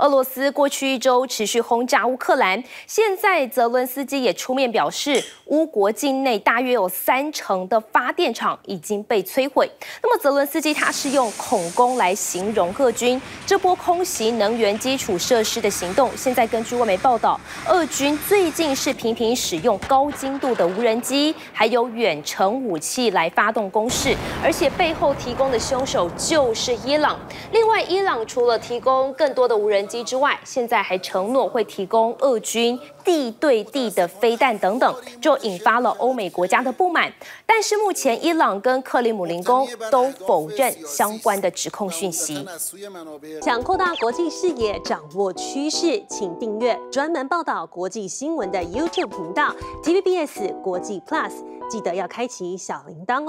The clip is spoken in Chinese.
俄罗斯过去一周持续轰炸乌克兰，现在泽伦斯基也出面表示，乌国境内大约有三成的发电厂已经被摧毁。那么泽伦斯基他是用恐攻来形容俄军这波空袭能源基础设施的行动。现在根据外媒报道，俄军最近是频频使用高精度的无人机，还有远程武器来发动攻势，而且背后提供的凶手就是伊朗。另外，伊朗除了提供更多的无人机之外，现在还承诺会提供俄军地对地的飞弹等等，就引发了欧美国家的不满。但是目前伊朗跟克里姆林宫都否认相关的指控讯息。想扩大国际视野，掌握趋势，请订阅专门报道国际新闻的 YouTube 频道 TVBS 国际 Plus，记得要开启小铃铛哦。